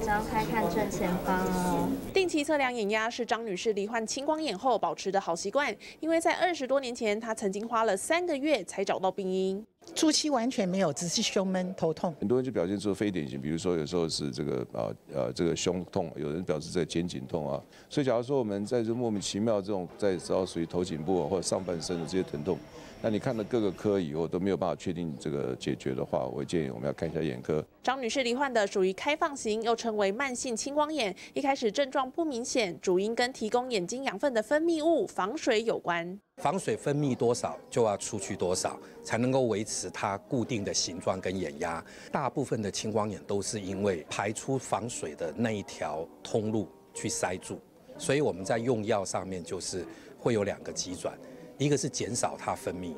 张开看正前方哦。定期测量眼压是张女士罹患青光眼后保持的好习惯，因为在二十多年前，她曾经花了三个月才找到病因。初期完全没有，只是胸闷、头痛。很多人就表现出非典型，比如说有时候是这个啊呃这个胸痛，有人表示在肩颈痛啊。所以假如说我们在这莫名其妙这种在只要属于头颈部或者上半身的这些疼痛，那你看了各个科以后都没有办法确定这个解决的话，我建议我们要看一下眼科。张女士罹患的属于开放型，又称为慢性青光眼，一开始症状不明显，主因跟提供眼睛养分的分泌物防水有关。防水分泌多少就要出去多少，才能够维持它固定的形状跟眼压。大部分的青光眼都是因为排出防水的那一条通路去塞住，所以我们在用药上面就是会有两个急转，一个是减少它分泌，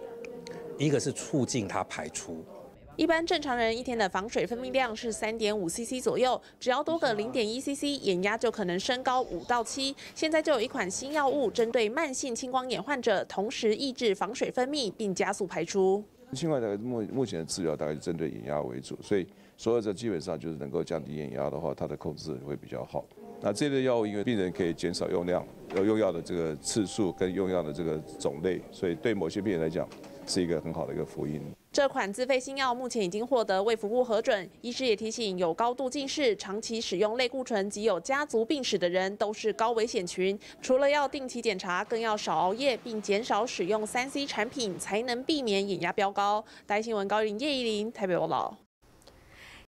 一个是促进它排出。一般正常人一天的防水分泌量是三点五 CC 左右，只要多个零点一 CC，眼压就可能升高五到七。现在就有一款新药物，针对慢性青光眼患者，同时抑制防水分泌，并加速排出。青光眼目目前的治疗大概是针对眼压为主，所以所有的基本上就是能够降低眼压的话，它的控制会比较好。那这类药物因为病人可以减少用量，要用药的这个次数跟用药的这个种类，所以对某些病人来讲是一个很好的一个福音。这款自费新药目前已经获得卫福部核准，医师也提醒，有高度近视、长期使用类固醇及有家族病史的人都是高危险群。除了要定期检查，更要少熬夜，并减少使用三 C 产品，才能避免眼压飙高。台新闻高林叶怡林台北报道。